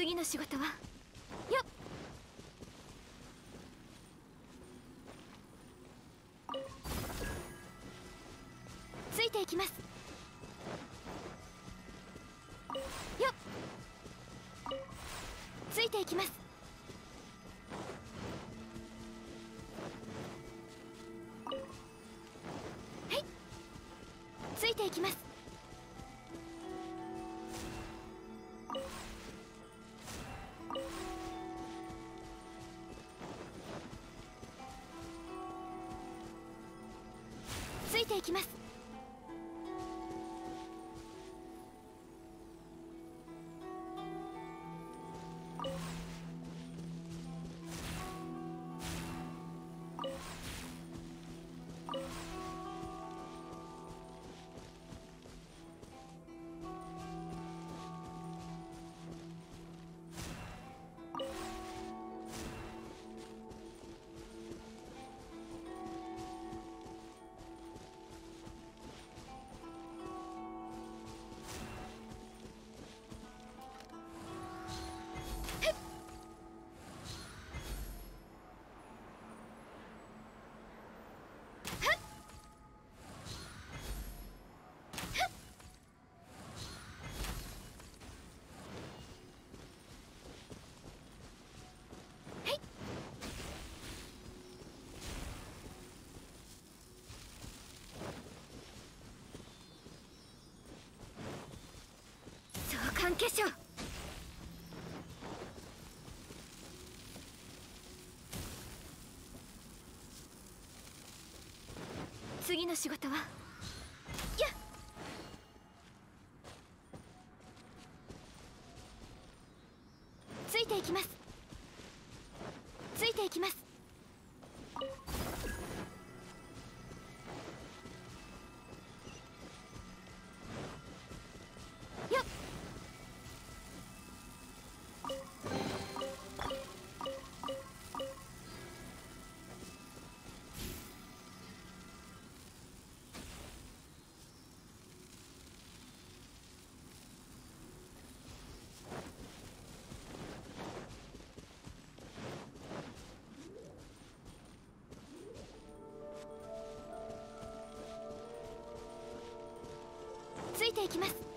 次の仕事は？よっ。ついていきます。よっ。ついていきます。はい。ついていきます。ついていきます。召喚化粧次の仕事は？やっ。ついていきます。ついていきます。ついていきます。